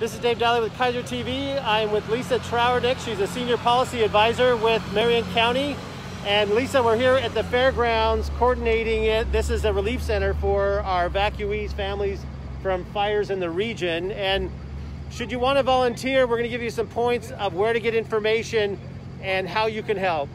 This is Dave Daly with Keizer TV. I'm with Lisa Trauernicht. She's a senior policy advisor with Marion County. And Lisa, we're here at the fairgrounds coordinating it. This is a relief center for our evacuees, families from fires in the region. And should you want to volunteer, we're going to give you some points of where to get information and how you can help.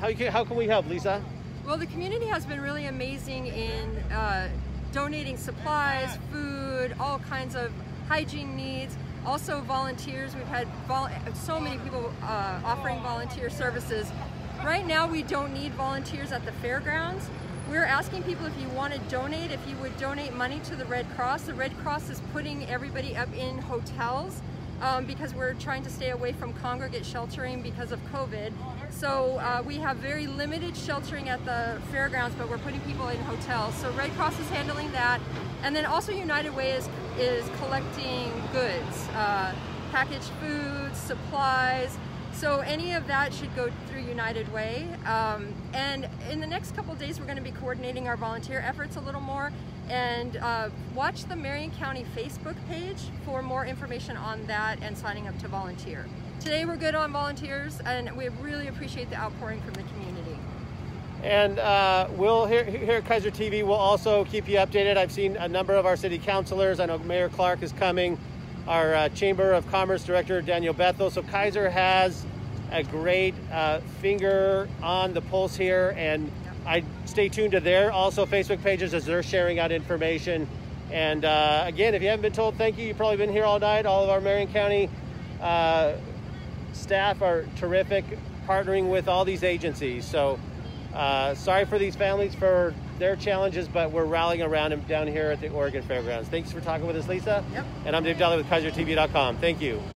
How, you can, how can we help, Lisa? Well, the community has been really amazing in uh, donating supplies, food, all kinds of hygiene needs. Also volunteers, we've had vol so many people uh, offering volunteer services. Right now we don't need volunteers at the fairgrounds. We're asking people if you want to donate, if you would donate money to the Red Cross. The Red Cross is putting everybody up in hotels um, because we're trying to stay away from congregate sheltering because of COVID. So uh, we have very limited sheltering at the fairgrounds, but we're putting people in hotels. So Red Cross is handling that. And then also United Way is, is collecting goods, uh, packaged foods, supplies, so any of that should go through United Way. Um, and in the next couple days, we're going to be coordinating our volunteer efforts a little more. And uh, watch the Marion County Facebook page for more information on that and signing up to volunteer. Today we're good on volunteers and we really appreciate the outpouring from the community. And uh, we'll here, here at Keizer TV, we'll also keep you updated. I've seen a number of our city councilors. I know Mayor Clark is coming our uh, Chamber of Commerce Director, Danielle Bethell. So Keizer has a great uh, finger on the pulse here and I stay tuned to their also Facebook pages as they're sharing out information. And uh, again, if you haven't been told thank you, you've probably been here all night. All of our Marion County uh, staff are terrific partnering with all these agencies. So uh, sorry for these families for their challenges, but we're rallying around them down here at the Oregon Fairgrounds. Thanks for talking with us, Lisa. Yep. And I'm Dave Daly with KeizerTV.com. Thank you.